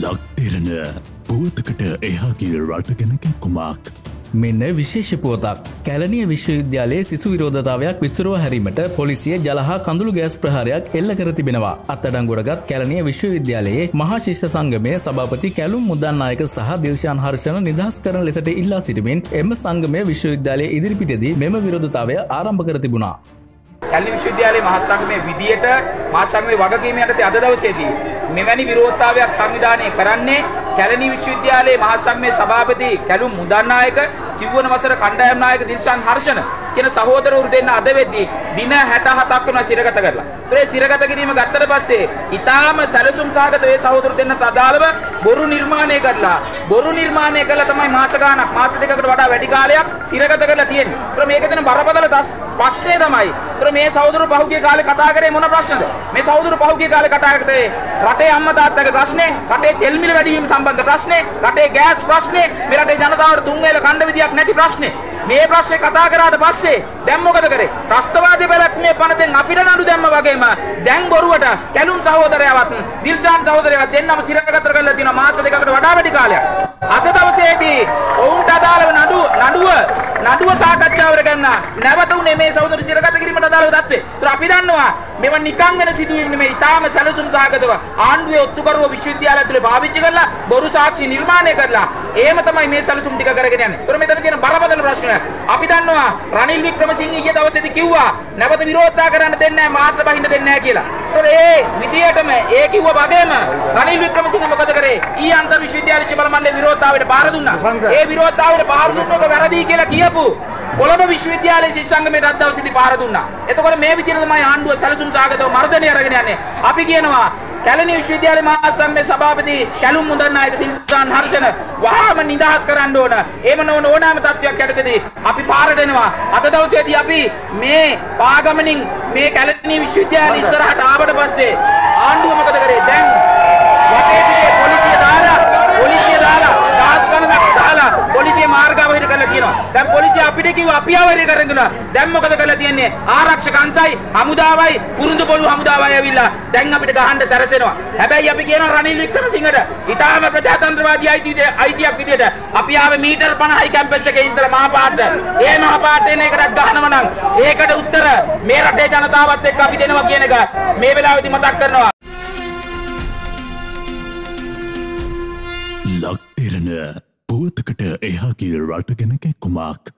ලක්තිරණ පුවතකට එහාගේ රටගෙනක කුමක්? මෙන්න විශේෂ පුවතක්. කැලනිය විශ්වවිද්‍යාලයේ සිසු විරෝධතාවයක් විස්සරුව හැරීමට පොලිසිය ජලහා කඳුළු ගෑස් ප්‍රහාරයක් එල්ල කර තිබෙනවා. අත්තඩංගොඩගත් කැලනිය විශ්වවිද්‍යාලයේ මහා ශිෂ්‍ය සංගමය සභාපති කැලුම් මුදන්නායක සහ දිල්ශාන් හර්ෂණ නිදහස් කරන ලෙසට ඉල්ලා සිටිමින් එම සංගමය විශ්වවිද්‍යාලයේ ඉදිරිපිටදී මෙම විරෝධතාවය ආරම්භ කර තිබුණා. කැලණි විශ්වවිද්‍යාලයේ මහා සංගමයේ විදියට මහා සංගමයේ වගකීම යටතේ අද දවසේදී මෙවැනි විරෝධතාවයක් සංවිධානය කරන්නේ කැලණි විශ්වවිද්‍යාලයේ මහා සංගමයේ සභාපති කැලුම් මුදන්නායක සිව්වන වසර කණ්ඩායම් නායක දිල්ෂාන් හර්ෂණ. කියන සහෝදරවරු දෙන්න අද වෙද්දී දින 67ක් වෙනවා සිරගත කරලා. ඒතර ඒ සිරගත කිරීම ගත්තට පස්සේ ඊටාම සැලසුම් සහගත ඒ සහෝදර දෙන්නට අදාළව බොරු නිර්මාණය කරලා බොරු නිර්මාණය කළා තමයි මාස ගාණක් මාස දෙකකට වඩා වැඩි කාලයක් සිරගත කරලා තියෙන්නේ. ඒතර මේක දෙන බරපතල ප්‍රශ්නය තමයි. ඒතර මේ සහෝදර පහුගිය කාලේ කතා කරේ මොන ප්‍රශ්නද? මේ සහෝදර පහුගිය කාලේ කතා කරේ රටේ අම්මා තාත්තගේ ප්‍රශ්නේ, රටේ තෙල් මිල වැඩි වීම සම්බන්ධ ප්‍රශ්නේ, රටේ ගෑස් ප්‍රශ්නේ, මේ රටේ ජනතාවට තුන් වේල කණ්ඩ විදියක් නැති ප්‍රශ්නේ. මේ ප්‍රශ්නේ කතා කරාට පස්සේ දැන් මොකද කරේ? ත්‍රස්තවාදී පැලැත්මේ පනතෙන් අපිට නඩු දැම්ම වගේම දැන් බොරුවට කැලුම් සහෝදරයවත් දිල්ෂාන් සහෝදරයවත් දෙන්නම සිරකතර කරලා තියෙනවා මාස දෙකකට වඩා වැඩි කාලයක්. අද දවසේදී ඔවුන්ට අදාළව නඩු නඩුව නඩුව සාකච්ඡාවට ගන්න නැවත උනේ මේ සහෝදර සිරගත කිරීමට අදාළව තත්ත්වේ. ඒතර අපි දන්නවා මෙව නිකන් වෙන සිදුවීම් නෙමෙයි. ඊටාම සැලසුම් සහගතව ආණ්ඩුවේ ඔත්තුකරුව විශ්වවිද්‍යාලය තුළ පාවිච්චි කරලා බොරු සාක්ෂි නිර්මාණය කරලා එහෙම තමයි මේ සැලසුම් ටික කරගෙන යන්නේ. ඒතර මෙතන තියෙන බරපතල ප්‍රශ්නය අපි දන්නවා රනිල් වික්‍රමසිංහ ඊයේ දවසේදී කිව්වා නැවත විරෝධතා කරන්න දෙන්නේ නැහැ මාත්‍ර බහින්න දෙන්නේ නැහැ කියලා. ඒතර ඒ විදියටම ඒ කිව්ව වගේම රනිල් වික්‍රමසිංහ කරේ? ඊ අන්තර් විශ්වවිද්‍යාල බල මණ්ඩලයේ විරෝධතාවයට පාර දුන්නා. ඒ විරෝධතාවයට පාර දුන්නොත් වැරදි කියලා කියපු කොළඹ විශ්වවිද්‍යාලයේ ශිෂ්‍ය සංගමයේ රත් දවසේදී පාර දුන්නා. එතකොට මේ විදිහට තමයි ආණ්ඩුව සැලසුම් සාගතව මර්ධනය අරගෙන යන්නේ. අපි කියනවා කැලණි විශ්වවිද්‍යාලයේ මහා සංඝයේ සභාපති කැලුම් මුදන්නායක දිල්ෂාන් හර්ෂණ වහාම නිදහස් කරන්න ඕන. එහෙම නොවන ඕනෑම තත්ත්වයක් යටතේදී අපි පාරට එනවා. අද දවසේදී අපි මේ පාගමනින් මේ කැලණි විශ්වවිද්‍යාලය ඉස්සරහට ආවට පස්සේ ආණ්ඩුව මොකද කරේ? දැන් වටේ පිටේ පොලිසිය දාලා පොලිසිය දාලා දහස් ගණනක් දාලා පොලිසිය මාර්ග අවහිර කරලා තියෙනවා. දැන් පොලිසිය අපිට කිව්වා අපි අවහිර කරගෙන දැන් මොකද කරලා තියන්නේ? ආරක්ෂක අංශයි හමුදාවයි කුරුඳු පොළු හමුදාවයි ඇවිල්ලා දැන් අපිට ගහන්න සැරසෙනවා. හැබැයි අපි කියනවා රනිල් වික්‍රමසිංහට ඊටාම ප්‍රජාතන්ත්‍රවාදී අයිතියක් විදියට අපි ආවේ මීටර් 50යි කැම්පස් එකේ ඉඳලා මහපාට. ඒ මහපාට එන එකටත් ගහනවා නම් ඒකට උත්තර මේ රටේ ජනතාවත් එක්ක අපි දෙනවා කියන එක මේ වෙලාවේදී මතක් කරනවා. ලක්තිරණ පුවතකට එහාගේ රටගෙනක කුමක්